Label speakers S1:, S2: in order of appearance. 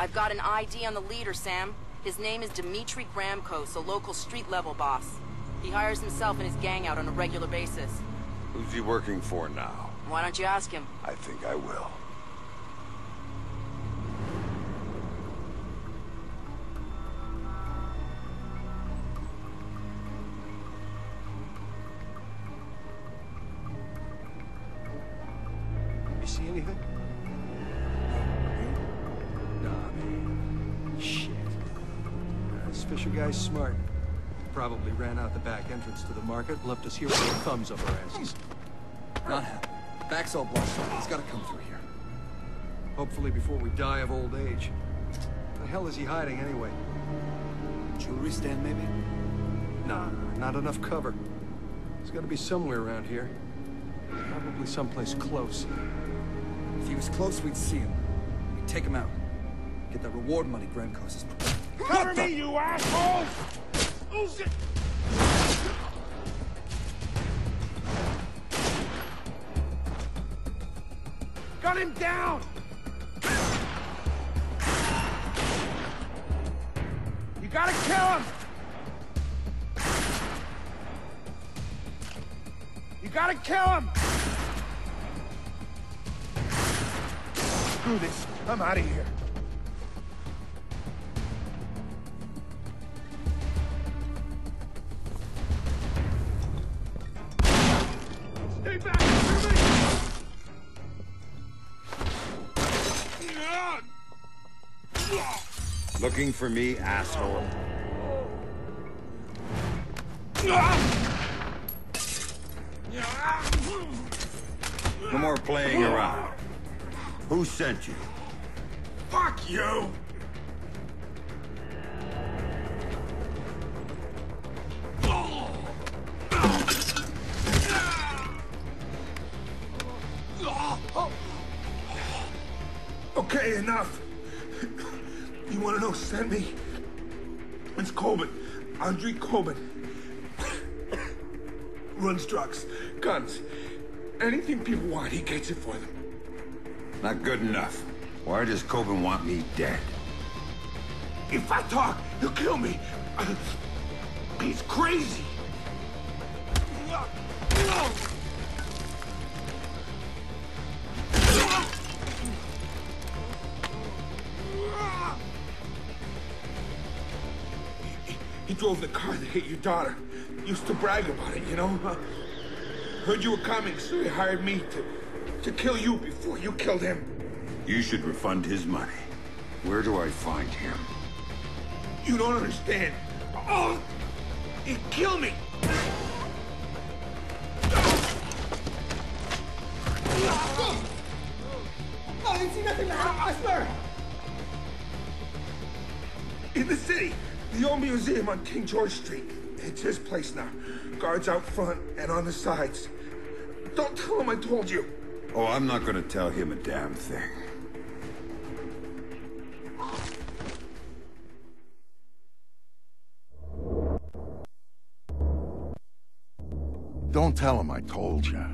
S1: I've got an ID on the leader, Sam. His name is Dmitri Gramkos, a local street-level boss. He hires himself and his gang out on a regular basis.
S2: Who's he working for now?
S1: Why don't you ask him?
S2: I think I will.
S3: You see anything? This Fisher guy's smart. Probably ran out the back entrance to the market, left us here with our thumbs up our asses.
S4: Not happening. Back's all blocked. He's gotta come through here.
S3: Hopefully before we die of old age. The hell is he hiding anyway?
S4: Jewelry stand, maybe?
S3: Nah, not enough cover. He's gotta be somewhere around here. Probably someplace close.
S4: If he was close, we'd see him. We'd take him out. Get that reward money costs us.
S5: Cover me, you assholes! Oh, shit! Got him down! You gotta kill him! You gotta kill him! Screw this. I'm out of here.
S2: Looking for me, asshole? No more playing around. Who sent you?
S5: Fuck you! Okay, enough. You want to know Send me? It's Kobin. Andre Kobin. Runs drugs, guns, anything people want, he gets it for them.
S2: Not good enough. Why does Kobin want me dead?
S5: If I talk, he'll kill me. Uh, he's crazy. He- He drove the car that hit your daughter. Used to brag about it, you know? Uh, heard you were coming, so he hired me to, to kill you before you killed him.
S2: You should refund his money. Where do I find him?
S5: You don't understand. Oh, he'd kill me.
S4: I didn't see nothing, I swear!
S5: In the city, the old museum on King George Street. It's his place now. Guards out front and on the sides. Don't tell him I told you.
S2: Oh, I'm not gonna tell him a damn thing.
S6: Don't tell him I told you.